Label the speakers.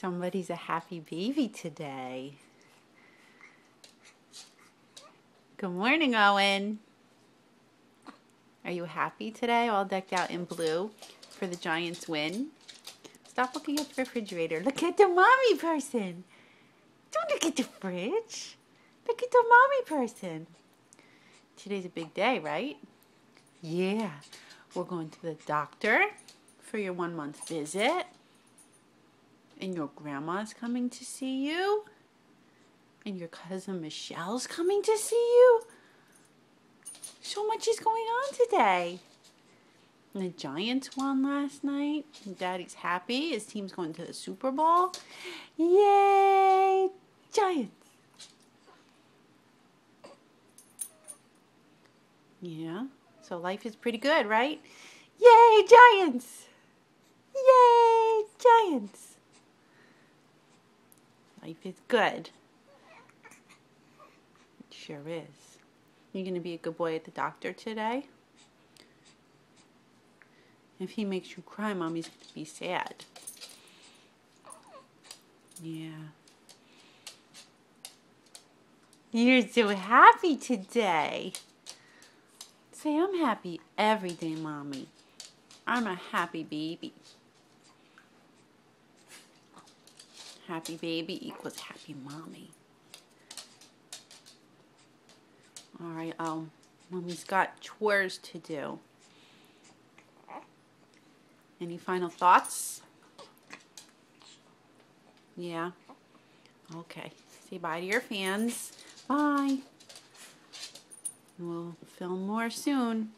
Speaker 1: Somebody's a happy baby today. Good morning, Owen. Are you happy today? All decked out in blue for the Giants win. Stop looking at the refrigerator. Look at the mommy person. Don't look at the fridge. Look at the mommy person. Today's a big day, right? Yeah. We're going to the doctor for your one month visit. And your grandma's coming to see you. And your cousin Michelle's coming to see you. So much is going on today. And the Giants won last night. Daddy's happy. His team's going to the Super Bowl. Yay! Giants. Yeah. So life is pretty good, right? Yay, Giants! Yay, Giants! Life is good. It sure is. You're going to be a good boy at the doctor today? If he makes you cry, Mommy's going to be sad. Yeah. You're so happy today. Say, I'm happy every day, Mommy. I'm a happy baby. Happy baby equals happy mommy. All right, um, mommy's got chores to do. Any final thoughts? Yeah. Okay. Say bye to your fans. Bye. We'll film more soon.